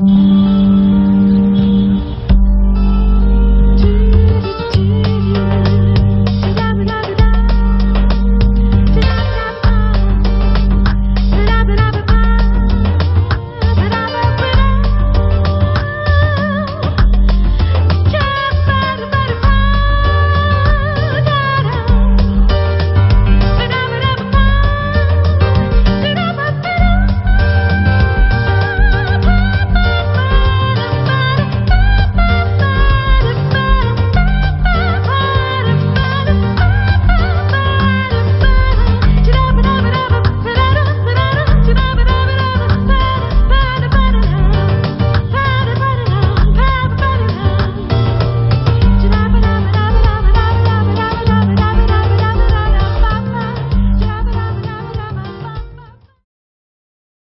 Mm-hmm.